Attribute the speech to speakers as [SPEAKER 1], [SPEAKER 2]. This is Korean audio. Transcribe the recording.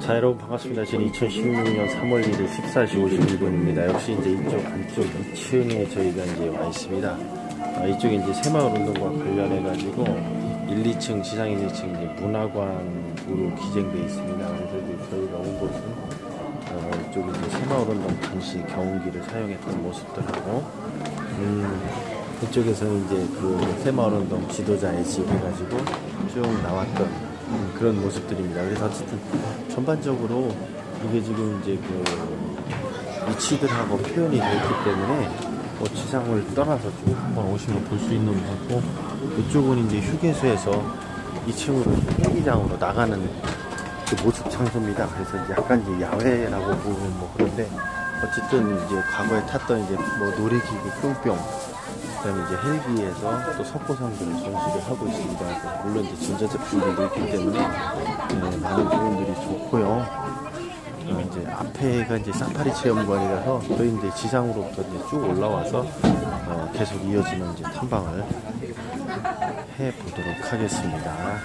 [SPEAKER 1] 자 여러분 반갑습니다. 지금 2016년 3월 1일 14시 51분입니다. 역시 이제 이쪽 안쪽 2층에 저희가 이제 와 있습니다. 아, 이쪽에 이제 새마을 운동과 관련해 가지고 1, 2층 지상 1, 2층 이제 문화관으로 기재되어 있습니다. 그래서 이제 저희가 온 곳은 어, 이쪽 이제 새마을 운동 당시 경운기를 사용했던 모습들하고 음, 이쪽에서는 이제 그 새마을 운동 지도자의 집 해가지고 쭉 나왔던 음, 그런 모습들입니다. 그래서 어쨌든 전반적으로 이게 지금 이제 그 위치들하고 표현이 되어 있기 때문에 뭐 지상을 떠나서 쭉 한번 오시면 볼 수 있는 거고 이쪽은 이제 휴게소에서 2층으로 헬기장으로 나가는 그 모습 장소입니다. 그래서 이제 약간 이제 야외라고 보면 뭐 그런데 어쨌든 이제 과거에 탔던 이제 뭐 놀이기구 뿅뿅 그다음에 이제 헬기에서 또 석고상들을 전시를 하고 있습니다. 물론 이제 전자제품들도 있기 때문에 네, 많은 부분들이 좋고요. 어, 이제 앞에가 이제 사파리 체험관이라서 저희 이제 지상으로부터 이제 쭉 올라와서 어, 계속 이어지는 이제 탐방을 해 보도록 하겠습니다.